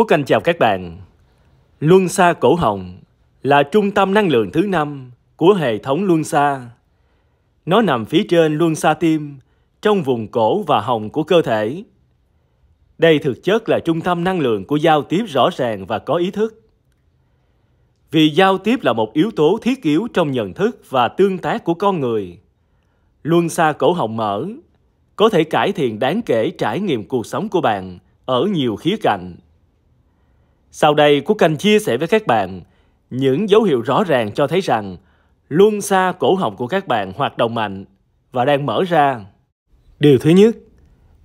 Quốc Anh chào các bạn. Luân xa cổ hồng là trung tâm năng lượng thứ năm của hệ thống luân xa. Nó nằm phía trên luân xa tim, trong vùng cổ và hồng của cơ thể. Đây thực chất là trung tâm năng lượng của giao tiếp rõ ràng và có ý thức. Vì giao tiếp là một yếu tố thiết yếu trong nhận thức và tương tác của con người. Luân xa cổ họng mở có thể cải thiện đáng kể trải nghiệm cuộc sống của bạn ở nhiều khía cạnh. Sau đây, Quốc Anh chia sẻ với các bạn những dấu hiệu rõ ràng cho thấy rằng luân xa cổ họng của các bạn hoạt động mạnh và đang mở ra. Điều thứ nhất,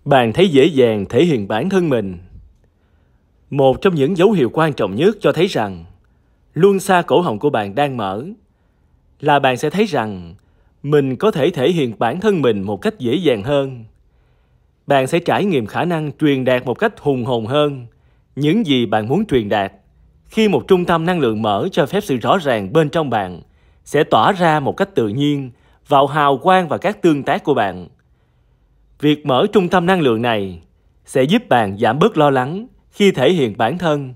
bạn thấy dễ dàng thể hiện bản thân mình. Một trong những dấu hiệu quan trọng nhất cho thấy rằng luân xa cổ họng của bạn đang mở là bạn sẽ thấy rằng mình có thể thể hiện bản thân mình một cách dễ dàng hơn. Bạn sẽ trải nghiệm khả năng truyền đạt một cách hùng hồn hơn những gì bạn muốn truyền đạt. Khi một trung tâm năng lượng mở cho phép sự rõ ràng bên trong bạn sẽ tỏa ra một cách tự nhiên vào hào quang và các tương tác của bạn. Việc mở trung tâm năng lượng này sẽ giúp bạn giảm bớt lo lắng khi thể hiện bản thân.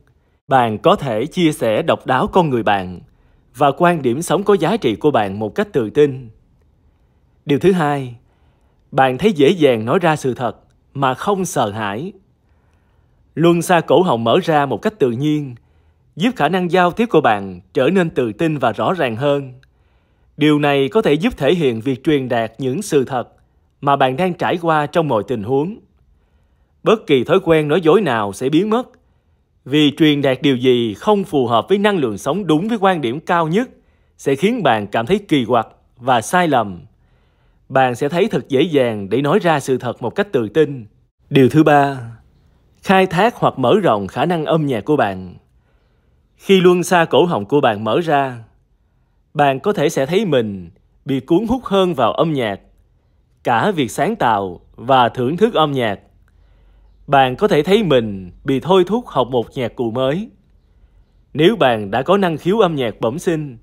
Bạn có thể chia sẻ độc đáo con người bạn và quan điểm sống có giá trị của bạn một cách tự tin. Điều thứ hai, bạn thấy dễ dàng nói ra sự thật mà không sợ hãi. Luân xa cổ họng mở ra một cách tự nhiên, giúp khả năng giao tiếp của bạn trở nên tự tin và rõ ràng hơn. Điều này có thể giúp thể hiện việc truyền đạt những sự thật mà bạn đang trải qua trong mọi tình huống. Bất kỳ thói quen nói dối nào sẽ biến mất vì truyền đạt điều gì không phù hợp với năng lượng sống đúng với quan điểm cao nhất sẽ khiến bạn cảm thấy kỳ quặc và sai lầm. Bạn sẽ thấy thật dễ dàng để nói ra sự thật một cách tự tin. Điều thứ ba, khai thác hoặc mở rộng khả năng âm nhạc của bạn. Khi luân xa cổ họng của bạn mở ra, bạn có thể sẽ thấy mình bị cuốn hút hơn vào âm nhạc, cả việc sáng tạo và thưởng thức âm nhạc. Bạn có thể thấy mình bị thôi thúc học một nhạc cụ mới. Nếu bạn đã có năng khiếu âm nhạc bẩm sinh,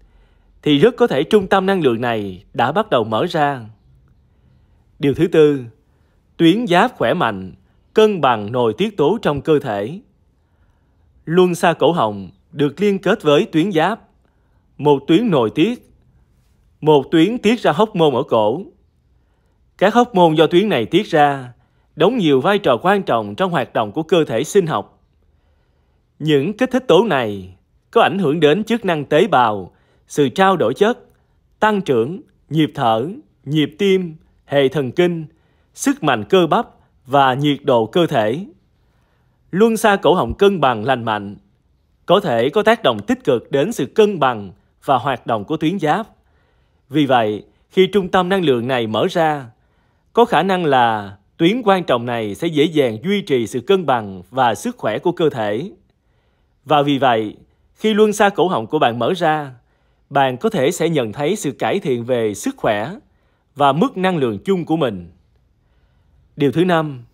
thì rất có thể trung tâm năng lượng này đã bắt đầu mở ra. Điều thứ tư, tuyến giáp khỏe mạnh, cân bằng nội tiết tố trong cơ thể. Luân xa cổ họng được liên kết với tuyến giáp, một tuyến nội tiết, một tuyến tiết ra hóc môn ở cổ. Các hóc môn do tuyến này tiết ra đóng nhiều vai trò quan trọng trong hoạt động của cơ thể sinh học. Những kích thích tố này có ảnh hưởng đến chức năng tế bào, sự trao đổi chất, tăng trưởng, nhịp thở, nhịp tim, hệ thần kinh, sức mạnh cơ bắp và nhiệt độ cơ thể. Luân xa cổ họng cân bằng lành mạnh có thể có tác động tích cực đến sự cân bằng và hoạt động của tuyến giáp. Vì vậy, khi trung tâm năng lượng này mở ra, có khả năng là tuyến quan trọng này sẽ dễ dàng duy trì sự cân bằng và sức khỏe của cơ thể. Và vì vậy, khi luân xa cổ họng của bạn mở ra, bạn có thể sẽ nhận thấy sự cải thiện về sức khỏe và mức năng lượng chung của mình. Điều thứ năm,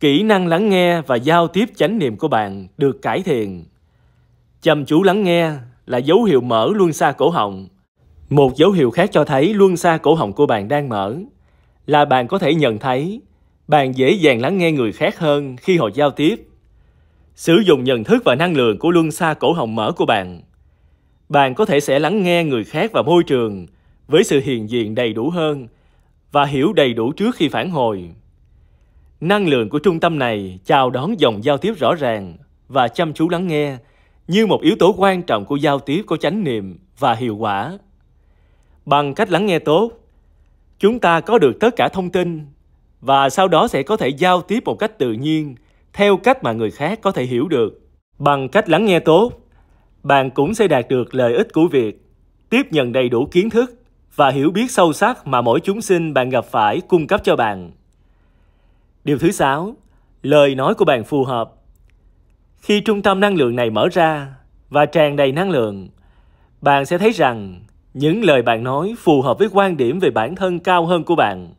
kỹ năng lắng nghe và giao tiếp chánh niệm của bạn được cải thiện. Chăm chú lắng nghe là dấu hiệu mở luân xa cổ họng. Một dấu hiệu khác cho thấy luân xa cổ họng của bạn đang mở là bạn có thể nhận thấy bạn dễ dàng lắng nghe người khác hơn khi họ giao tiếp. Sử dụng nhận thức và năng lượng của luân xa cổ họng mở của bạn. Bạn có thể sẽ lắng nghe người khác và môi trường với sự hiện diện đầy đủ hơn và hiểu đầy đủ trước khi phản hồi. Năng lượng của trung tâm này chào đón dòng giao tiếp rõ ràng và chăm chú lắng nghe như một yếu tố quan trọng của giao tiếp có chánh niệm và hiệu quả. Bằng cách lắng nghe tốt, chúng ta có được tất cả thông tin và sau đó sẽ có thể giao tiếp một cách tự nhiên theo cách mà người khác có thể hiểu được. Bằng cách lắng nghe tốt, bạn cũng sẽ đạt được lợi ích của việc tiếp nhận đầy đủ kiến thức và hiểu biết sâu sắc mà mỗi chúng sinh bạn gặp phải cung cấp cho bạn. Điều thứ sáu, lời nói của bạn phù hợp. Khi trung tâm năng lượng này mở ra và tràn đầy năng lượng, bạn sẽ thấy rằng những lời bạn nói phù hợp với quan điểm về bản thân cao hơn của bạn.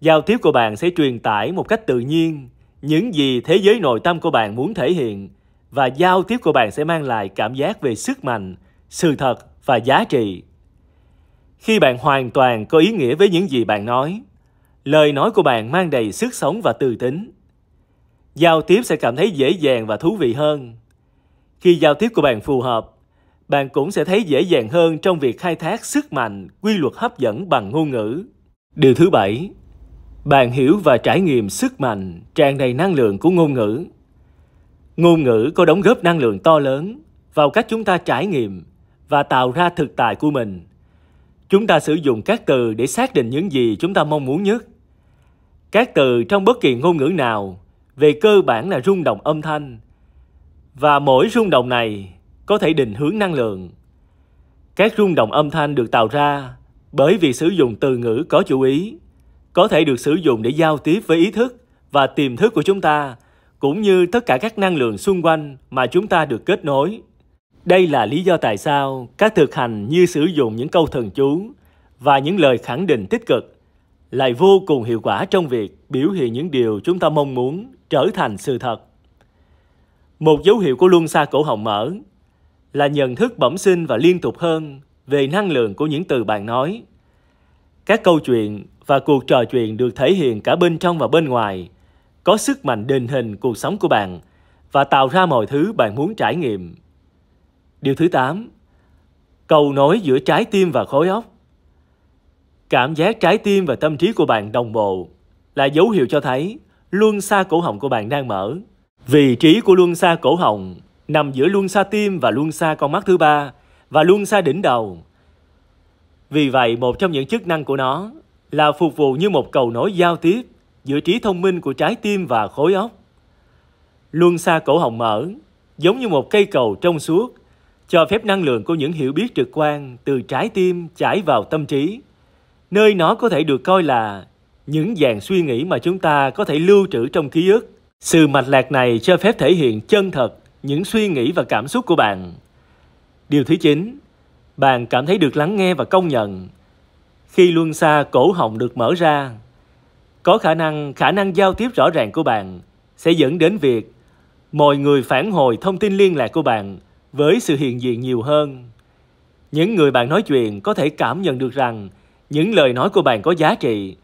Giao tiếp của bạn sẽ truyền tải một cách tự nhiên những gì thế giới nội tâm của bạn muốn thể hiện và giao tiếp của bạn sẽ mang lại cảm giác về sức mạnh, sự thật và giá trị. Khi bạn hoàn toàn có ý nghĩa với những gì bạn nói, lời nói của bạn mang đầy sức sống và từ tính. giao tiếp sẽ cảm thấy dễ dàng và thú vị hơn. Khi giao tiếp của bạn phù hợp, bạn cũng sẽ thấy dễ dàng hơn trong việc khai thác sức mạnh, quy luật hấp dẫn bằng ngôn ngữ. Điều thứ bảy, bạn hiểu và trải nghiệm sức mạnh, tràn đầy năng lượng của ngôn ngữ. Ngôn ngữ có đóng góp năng lượng to lớn vào cách chúng ta trải nghiệm và tạo ra thực tại của mình. Chúng ta sử dụng các từ để xác định những gì chúng ta mong muốn nhất. Các từ trong bất kỳ ngôn ngữ nào về cơ bản là rung động âm thanh và mỗi rung động này có thể định hướng năng lượng. Các rung động âm thanh được tạo ra bởi vì sử dụng từ ngữ có chủ ý, có thể được sử dụng để giao tiếp với ý thức và tiềm thức của chúng ta, cũng như tất cả các năng lượng xung quanh mà chúng ta được kết nối. Đây là lý do tại sao các thực hành như sử dụng những câu thần chú và những lời khẳng định tích cực lại vô cùng hiệu quả trong việc biểu hiện những điều chúng ta mong muốn trở thành sự thật. Một dấu hiệu của luân xa cổ họng mở là nhận thức bẩm sinh và liên tục hơn về năng lượng của những từ bạn nói. Các câu chuyện và cuộc trò chuyện được thể hiện cả bên trong và bên ngoài, có sức mạnh định hình cuộc sống của bạn và tạo ra mọi thứ bạn muốn trải nghiệm. Điều thứ 8. Cầu nối giữa trái tim và khối óc. Cảm giác trái tim và tâm trí của bạn đồng bộ là dấu hiệu cho thấy luân xa cổ họng của bạn đang mở. Vị trí của luân xa cổ họng nằm giữa luân xa tim và luân xa con mắt thứ ba và luân xa đỉnh đầu. Vì vậy, một trong những chức năng của nó là phục vụ như một cầu nối giao tiếp giữa trí thông minh của trái tim và khối óc. Luân xa cổ họng mở, giống như một cây cầu trong suốt, cho phép năng lượng của những hiểu biết trực quan từ trái tim chảy vào tâm trí, nơi nó có thể được coi là những dạng suy nghĩ mà chúng ta có thể lưu trữ trong ký ức. Sự mạch lạc này cho phép thể hiện chân thật những suy nghĩ và cảm xúc của bạn. Điều thứ 9, bạn cảm thấy được lắng nghe và công nhận. Khi luân xa cổ họng được mở ra, có khả năng khả năng giao tiếp rõ ràng của bạn sẽ dẫn đến việc mọi người phản hồi thông tin liên lạc của bạn với sự hiện diện nhiều hơn. Những người bạn nói chuyện có thể cảm nhận được rằng những lời nói của bạn có giá trị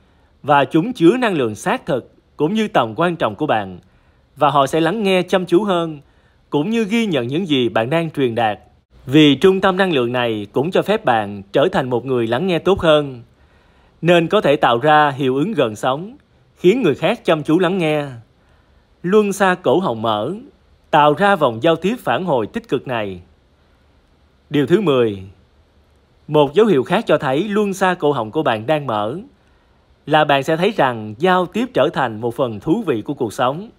và chúng chứa năng lượng xác thực cũng như tầm quan trọng của bạn và họ sẽ lắng nghe chăm chú hơn cũng như ghi nhận những gì bạn đang truyền đạt. Vì trung tâm năng lượng này cũng cho phép bạn trở thành một người lắng nghe tốt hơn, nên có thể tạo ra hiệu ứng gần sống, khiến người khác chăm chú lắng nghe. Luân xa cổ họng mở, tạo ra vòng giao tiếp phản hồi tích cực này. Điều thứ 10. Một dấu hiệu khác cho thấy luân xa cổ họng của bạn đang mở là bạn sẽ thấy rằng giao tiếp trở thành một phần thú vị của cuộc sống.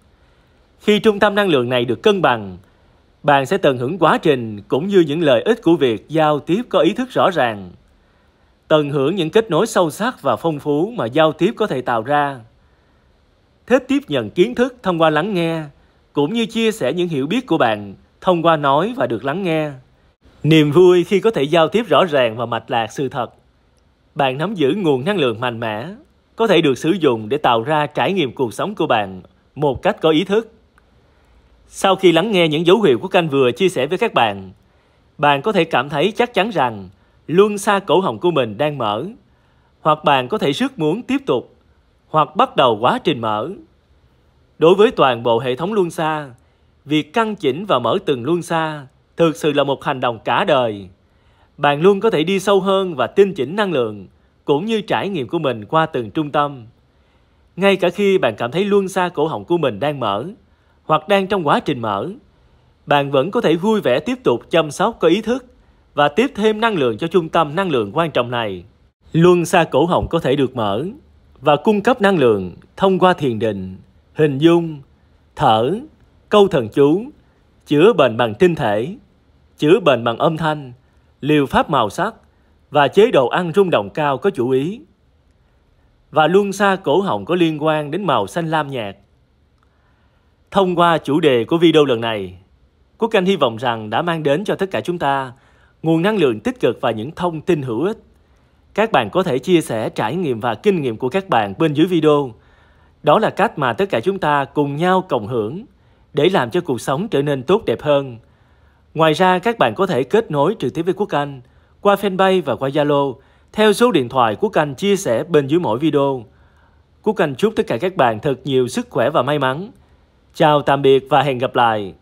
Khi trung tâm năng lượng này được cân bằng, bạn sẽ tận hưởng quá trình cũng như những lợi ích của việc giao tiếp có ý thức rõ ràng. Tận hưởng những kết nối sâu sắc và phong phú mà giao tiếp có thể tạo ra. Thích tiếp nhận kiến thức thông qua lắng nghe, cũng như chia sẻ những hiểu biết của bạn thông qua nói và được lắng nghe. Niềm vui khi có thể giao tiếp rõ ràng và mạch lạc sự thật. Bạn nắm giữ nguồn năng lượng mạnh mẽ, có thể được sử dụng để tạo ra trải nghiệm cuộc sống của bạn một cách có ý thức. Sau khi lắng nghe những dấu hiệu của canh vừa chia sẻ với các bạn, bạn có thể cảm thấy chắc chắn rằng luân xa cổ họng của mình đang mở, hoặc bạn có thể rất muốn tiếp tục, hoặc bắt đầu quá trình mở. Đối với toàn bộ hệ thống luân xa, việc căn chỉnh và mở từng luân xa thực sự là một hành động cả đời. Bạn luôn có thể đi sâu hơn và tinh chỉnh năng lượng, cũng như trải nghiệm của mình qua từng trung tâm. Ngay cả khi bạn cảm thấy luân xa cổ họng của mình đang mở, hoặc đang trong quá trình mở, bạn vẫn có thể vui vẻ tiếp tục chăm sóc có ý thức và tiếp thêm năng lượng cho trung tâm năng lượng quan trọng này. Luân xa cổ họng có thể được mở và cung cấp năng lượng thông qua thiền định, hình dung, thở, câu thần chú, chữa bệnh bằng tinh thể, chữa bệnh bằng âm thanh, liều pháp màu sắc và chế độ ăn rung động cao có chủ ý. Và luân xa cổ họng có liên quan đến màu xanh lam nhạt. Thông qua chủ đề của video lần này, Quốc Anh hy vọng rằng đã mang đến cho tất cả chúng ta nguồn năng lượng tích cực và những thông tin hữu ích. Các bạn có thể chia sẻ trải nghiệm và kinh nghiệm của các bạn bên dưới video. Đó là cách mà tất cả chúng ta cùng nhau cộng hưởng để làm cho cuộc sống trở nên tốt đẹp hơn. Ngoài ra, các bạn có thể kết nối trực tiếp với Quốc Anh qua fanpage và qua Zalo theo số điện thoại Quốc Anh chia sẻ bên dưới mỗi video. Quốc Anh chúc tất cả các bạn thật nhiều sức khỏe và may mắn. Chào tạm biệt và hẹn gặp lại.